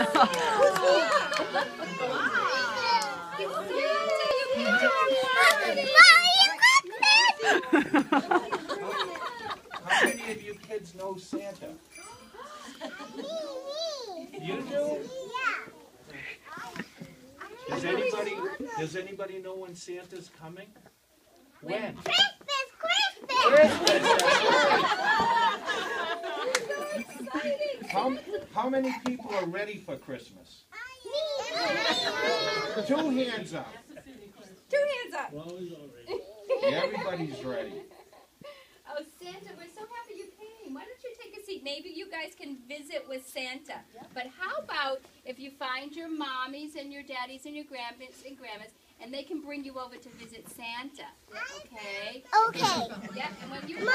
How many of you kids know Santa? You do? Yeah. Does anybody does anybody know when Santa's coming? When? Christmas, Christmas! Christmas! how many people are ready for Christmas? Two hands up. Two hands up. Everybody's ready. Oh, Santa, we're so happy you came. Why don't you take a seat? Maybe you guys can visit with Santa. But how about if you find your mommies and your daddies and your grandpas and grandmas, and they can bring you over to visit Santa. Okay? Okay. Yeah, and when you Mommy